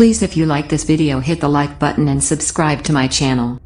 Please if you like this video hit the like button and subscribe to my channel.